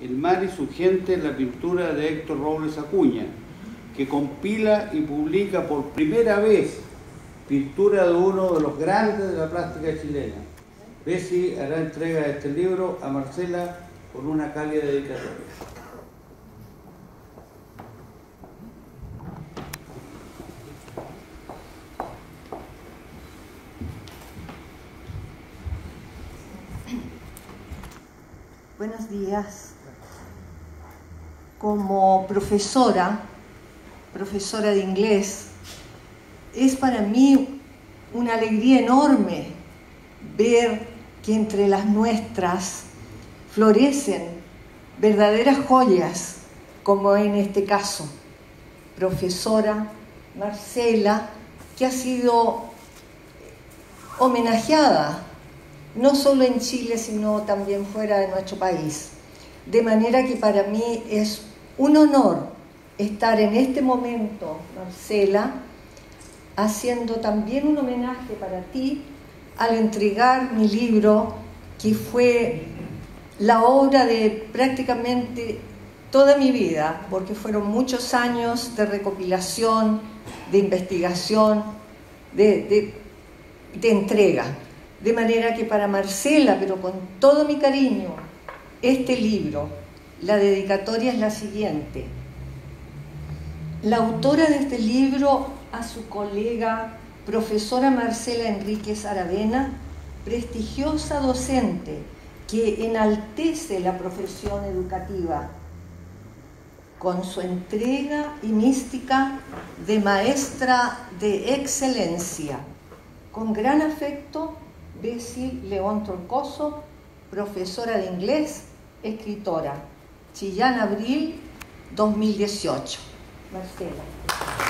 El mar y su gente, la pintura de Héctor Robles Acuña, que compila y publica por primera vez pintura de uno de los grandes de la plástica chilena. Bessi hará entrega de este libro a Marcela con una cálida dedicatoria. Buenos días. Como profesora, profesora de inglés, es para mí una alegría enorme ver que entre las nuestras florecen verdaderas joyas, como en este caso, profesora Marcela, que ha sido homenajeada no solo en Chile, sino también fuera de nuestro país. De manera que para mí es un honor estar en este momento, Marcela, haciendo también un homenaje para ti al entregar mi libro, que fue la obra de prácticamente toda mi vida, porque fueron muchos años de recopilación, de investigación, de, entrega. De manera que para Marcela, pero con todo mi cariño, este libro, la dedicatoria es la siguiente. La autora de este libro a su colega profesora Marcela Enríquez Aravena, prestigiosa docente que enaltece la profesión educativa con su entrega y mística de maestra de excelencia. Con gran afecto, Bessie León Troncoso, profesora de inglés, escritora. Chillán, abril 2018. Marcela.